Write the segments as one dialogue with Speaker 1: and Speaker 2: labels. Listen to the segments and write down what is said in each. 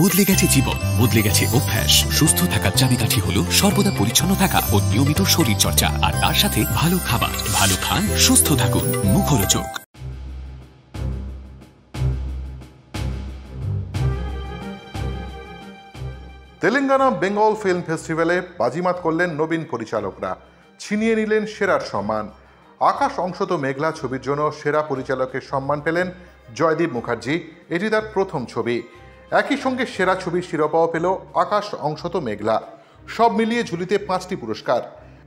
Speaker 1: বদলে গেছে জীবন, বদলে গেছে অভ্যাস। সুস্থ থাকার চাবিকাঠি হলো সর্বদা পরিচ্ছন্ন থাকা ও নিয়মিত শরীর চর্চা আর তার সাথে ভালো খাবার, ভালো খান, সুস্থ থাকুন, মুখরোচক।
Speaker 2: তেলেঙ্গানা বেঙ্গল ফিল্ম ফেস্টিভ্যালে বাজিমাত করলেন নবীন পরিচালকরা। ছিনিয়ে নিলেন সেরার সম্মান। আকাশ অংশত মেঘলা ছবির জন্য সেরা পরিচালকের সম্মান পেলেন জয়দীপ মুখার্জি। এটি তার প্রথম ছবি। একই সঙ্গে সেরা ছবির শিরোপাও পেল আকাশ অংশত মেঘলা। সব মিলিয়ে ঝুলিতে পাঁচটি পুরস্কার।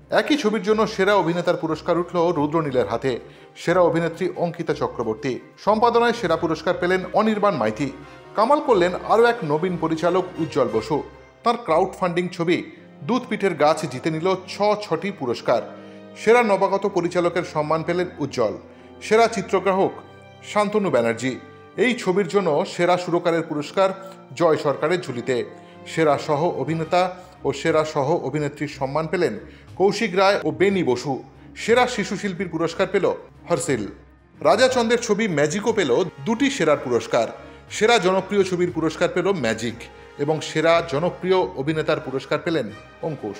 Speaker 2: একই ছবির জন্য সেরা অভিনেতার পুরস্কার উঠল রুদ্রনীলের হাতে। সেরা অভিনেত্রী অঙ্কিতা চক্রবর্তী। সম্পাদনায় সেরা পুরস্কার পেলেন অনির্বাণ মাইতি। কামাল করলেন আরও এক নবীন পরিচালক উজ্জ্বল বসু। তার ক্রাউড ফান্ডিং ছবি দুধ পিঠের গাছ জিতে নিল ছ ছটি পুরস্কার। সেরা নবাগত পরিচালকের সম্মান পেলেন উজ্জ্বল। সেরা চিত্রগ্রাহক শান্তনু ব্যানার্জি। এই ছবির জন্য সেরা সুরকারের পুরস্কার জয় সরকারের ঝুলিতে। সেরা সহ অভিনেতা ও সেরা সহ অভিনেত্রীর সম্মান পেলেন কৌশিক রায় ও বেনি বসু। সেরা শিশু শিল্পীর পুরস্কার পেল হরসিল। রাজাচন্দ্রের ছবি ম্যাজিকও পেল দুটি সেরার পুরস্কার। সেরা জনপ্রিয় ছবির পুরস্কার পেল ম্যাজিক এবং সেরা জনপ্রিয় অভিনেতার পুরস্কার পেলেন অঙ্কুশ।